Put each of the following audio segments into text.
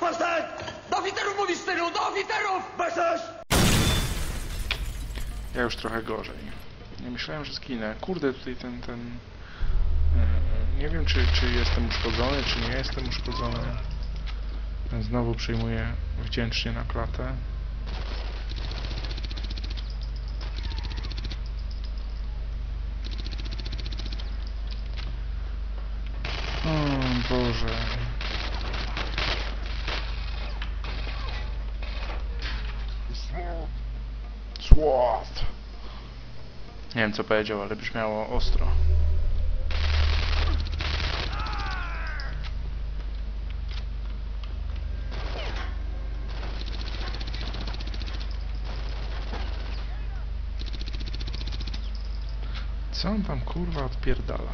Przestań! Do oficerów mówisz, synu, do oficerów! Bezesz! Ja już trochę gorzej. Nie myślałem, że zginę. Kurde, tutaj ten, ten... e, Nie wiem, czy, czy jestem uszkodzony, czy nie jestem uszkodzony. Znowu przyjmuję wdzięcznie na klatę. Boże. Nie wiem co powiedział, ale brzmiało ostro. Co on tam kurwa odpierdala?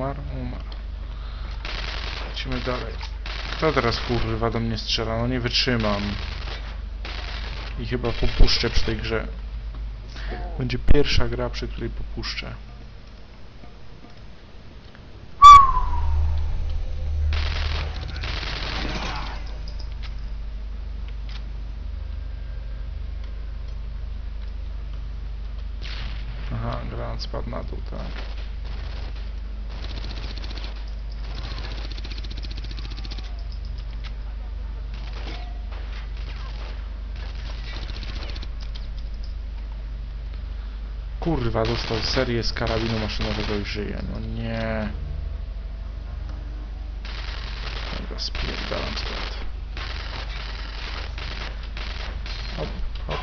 Umarł? Umarł. Lecimy dalej. Kto teraz kurwa do mnie strzela? No nie wytrzymam. I chyba popuszczę przy tej grze. Będzie pierwsza gra, przy której popuszczę. Aha, granat spadł na dół, tak. Kurwa, dostał serię z karabinu maszynowego i żyje. No nie. Dobra, spierdalam stąd. Hop, hop.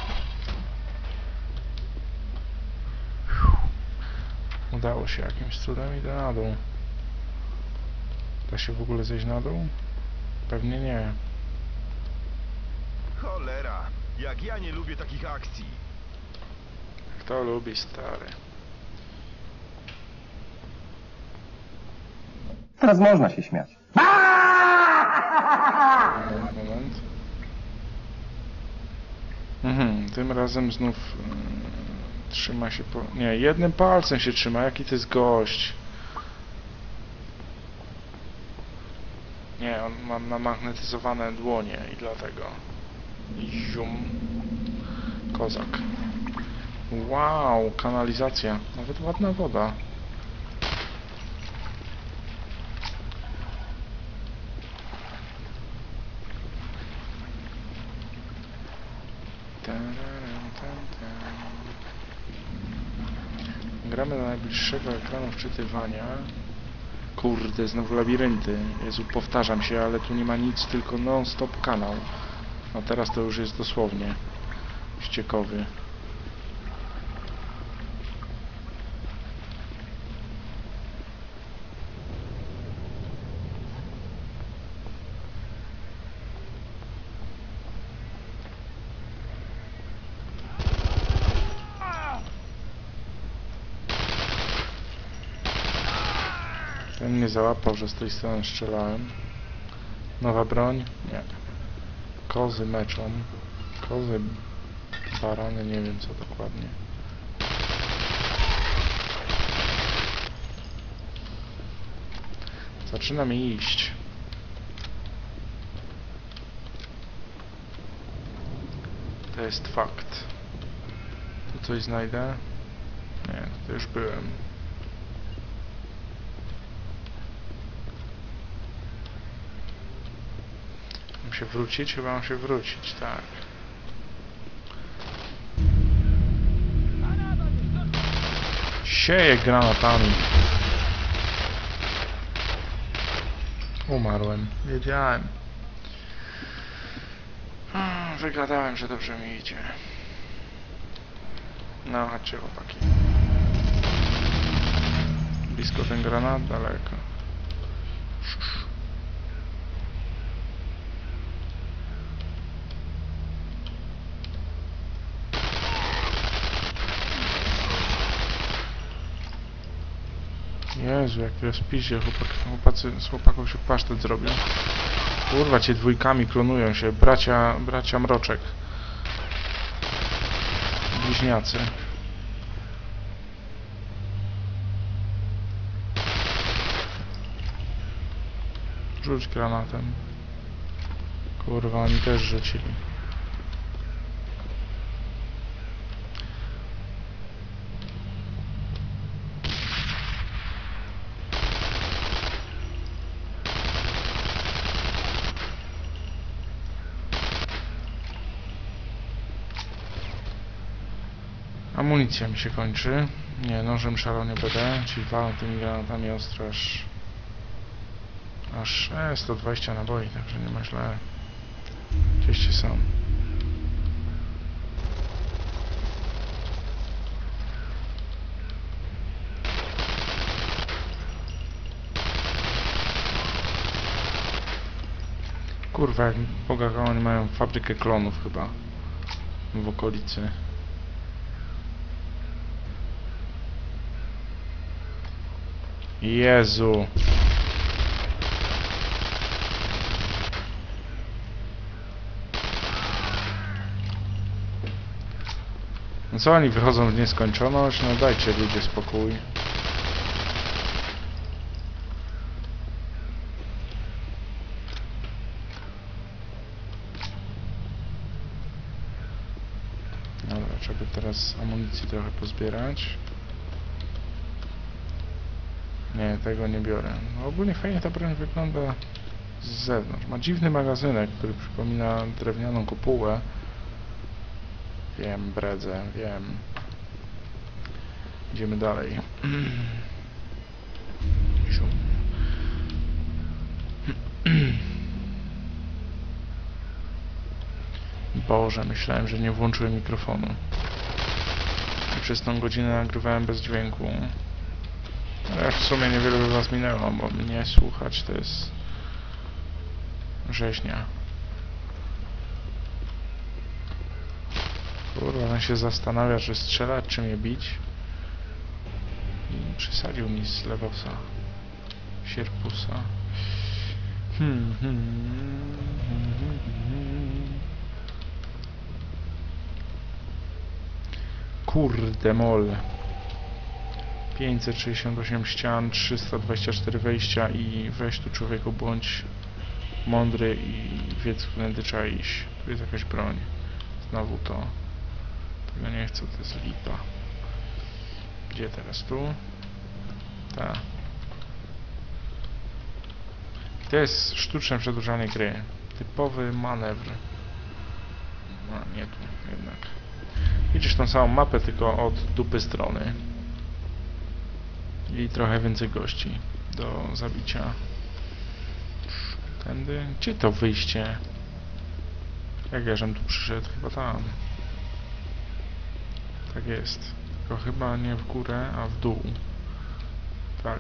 Udało się jakimś cudem, idę na dół. Da się w ogóle zejść na dół? Pewnie nie. Cholera, jak ja nie lubię takich akcji. Kto lubi stary? Teraz można się śmiać. Moment. Mhm, tym razem znów mm, trzyma się po... Nie, jednym palcem się trzyma, jaki to jest gość. Nie, on ma namagnetyzowane dłonie i dlatego. Zium. Kozak. Wow, kanalizacja. Nawet ładna woda. Gramy do najbliższego ekranu wczytywania. Kurde, znowu labirynty. Jezu, powtarzam się, ale tu nie ma nic, tylko non-stop kanał. No teraz to już jest dosłownie ściekowy. Ten załapał, że z tej strony strzelałem. Nowa broń? Nie. Kozy meczą. Kozy, barany, nie wiem co dokładnie. Zaczyna mi iść. To jest fakt. Tu coś znajdę? Nie, to już byłem. Się wrócić? Chyba mam się wrócić, tak. Sieje granatami. Umarłem. Wiedziałem. Hmm, Wygadałem, że dobrze mi idzie. No, chodźcie chłopaki. Blisko ten granat, daleko. Szusz. Jezu, jak rozpisie, chłopak, chłopacy, z chłopaków się pasztet zrobią. Kurwa, ci dwójkami klonują się. Bracia, bracia Mroczek. Bliźniacy. Rzuć granatem. Kurwa, oni też rzucili. Amunicja mi się kończy. Nie, nożem szalonie będę, czyli walą tymi granatami ostro aż... Aż e, 120 naboi, także nie ma źle. Gdzieście są. Kurwa, jak Boga oni mają fabrykę klonów chyba w okolicy. Jezu. No co oni wychodzą w nieskończoność? No dajcie ludzie spokój. Dobra, trzeba teraz amunicji trochę pozbierać. Nie, tego nie biorę. No, ogólnie fajnie ta broń wygląda z zewnątrz. Ma dziwny magazynek, który przypomina drewnianą kopułę. Wiem, bredzę, wiem. Idziemy dalej. Boże, myślałem, że nie włączyłem mikrofonu. I przez tą godzinę nagrywałem bez dźwięku. Ale w sumie niewiele by was minęło, bo mnie słuchać to jest rzeźnia. Kurwa, on się zastanawia, czy strzelać, czy mnie bić. I przysadził mi z lewosa. Sierpusa. Hmm, hmm, hmm, hmm, hmm. Kurde mol. 568 ścian, 324 wejścia i weź tu człowieku bądź mądry i wiedz, którędy trzeba iść. Tu jest jakaś broń. Znowu to. Tego nie chcę, to jest lipa. Gdzie teraz? Tu? Ta. To jest sztuczne przedłużanie gry. Typowy manewr. No, nie tu jednak. Widzisz tą samą mapę, tylko od dupy strony. I trochę więcej gości do zabicia. Tędy? Gdzie to wyjście? Jak ja żem tu przyszedł? Chyba tam. Tak jest. Tylko chyba nie w górę, a w dół. Tak.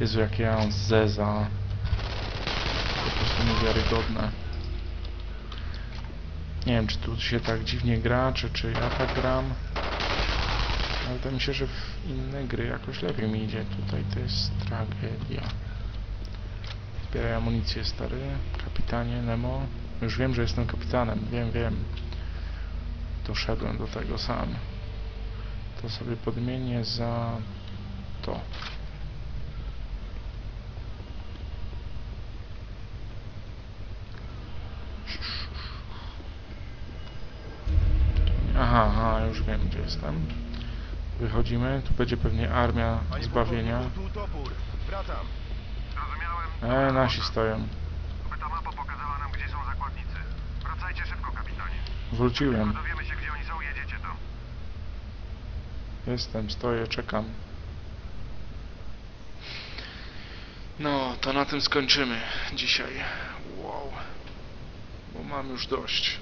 Jezu, jakie ja mam zeza. Niewiarygodne. Nie wiem, czy tu się tak dziwnie gra, czy, czy ja tak gram. Ale wydaje mi się, że w inne gry jakoś lepiej mi idzie. Tutaj to jest tragedia. Zbieraj amunicję, stary. Kapitanie Nemo. Już wiem, że jestem kapitanem. Wiem, wiem. Doszedłem do tego sam. To sobie podmienię za to. Aha, aha, już wiem gdzie jestem. Wychodzimy, tu będzie pewnie armia zbawienia. E, nasi stoją. Wróciłem. Tylko dowiemy się, gdzie oni są, jedziecie tam. Jestem, stoję, czekam. No, to na tym skończymy dzisiaj. Wow. Bo mam już dość.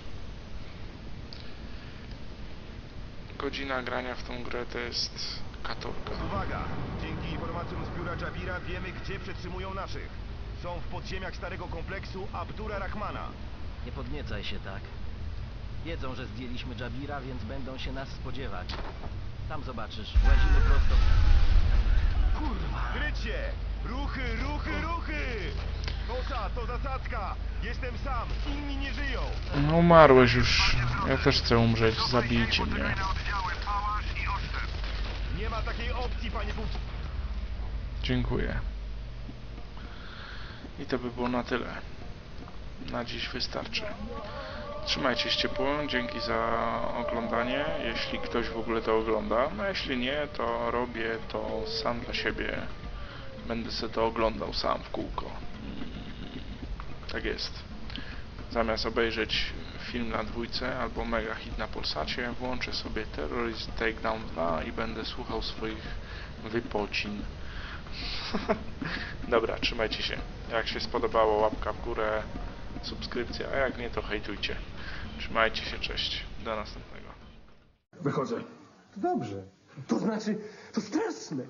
Godzina grania w tą grę to jest katorga. Uwaga! Dzięki informacjom z biura Jabira wiemy, gdzie przetrzymują naszych. Są w podziemiach starego kompleksu Abdura Rahmana. Nie podniecaj się tak. Wiedzą, że zdjęliśmy Jabira, więc będą się nas spodziewać. Tam zobaczysz, łazimy prosto... Kurwa! Krycie! Ruchy, ruchy, ruchy! Bosa, to zasadzka! Jestem sam, inni nie żyją! No umarłeś już. Ja też chcę umrzeć. Zabijcie mnie. Nie ma takiej opcji, panie Bóg! Dziękuję. I to by było na tyle. Na dziś wystarczy. Trzymajcie się ciepło, dzięki za oglądanie, jeśli ktoś w ogóle to ogląda. No jeśli nie, to robię to sam dla siebie. Będę sobie to oglądał sam w kółko. Tak jest. Zamiast obejrzeć film na dwójce albo mega hit na Polsacie, włączę sobie Terrorist Takedown 2 i będę słuchał swoich wypocin. Dobra, trzymajcie się. Jak się spodobało, łapka w górę, subskrypcja, a jak nie, to hejtujcie. Trzymajcie się, cześć. Do następnego. Wychodzę. To dobrze. To znaczy, to straszne.